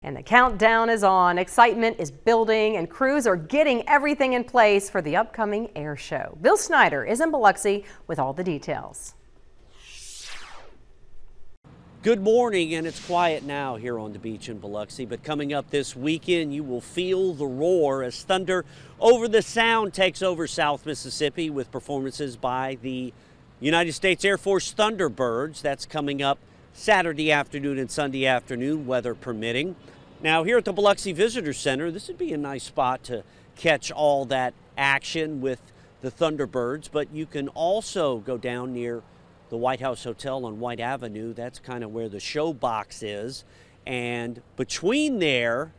And the countdown is on. Excitement is building, and crews are getting everything in place for the upcoming air show. Bill Snyder is in Biloxi with all the details. Good morning, and it's quiet now here on the beach in Biloxi. But coming up this weekend, you will feel the roar as Thunder Over the Sound takes over South Mississippi with performances by the United States Air Force Thunderbirds. That's coming up Saturday afternoon and Sunday afternoon, weather permitting. Now, here at the Biloxi Visitor Center, this would be a nice spot to catch all that action with the Thunderbirds, but you can also go down near the White House Hotel on White Avenue. That's kind of where the show box is. And between there,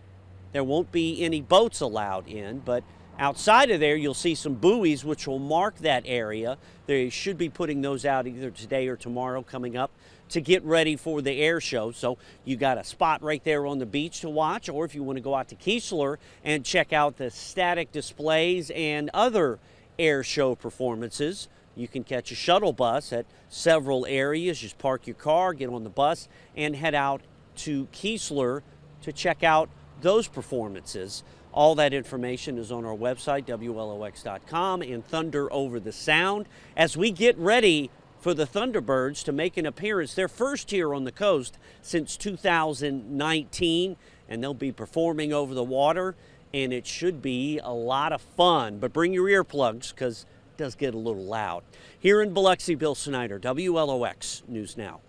there won't be any boats allowed in, but outside of there, you'll see some buoys which will mark that area. They should be putting those out either today or tomorrow coming up to get ready for the air show. So you got a spot right there on the beach to watch, or if you want to go out to Keesler and check out the static displays and other air show performances, you can catch a shuttle bus at several areas. Just park your car, get on the bus, and head out to Keesler to check out those performances. All that information is on our website, WLOX.com, and Thunder Over the Sound. As we get ready for the Thunderbirds to make an appearance, their first here on the coast since 2019, and they'll be performing over the water, and it should be a lot of fun. But bring your earplugs because it does get a little loud. Here in Biloxi, Bill Snyder, WLOX News Now.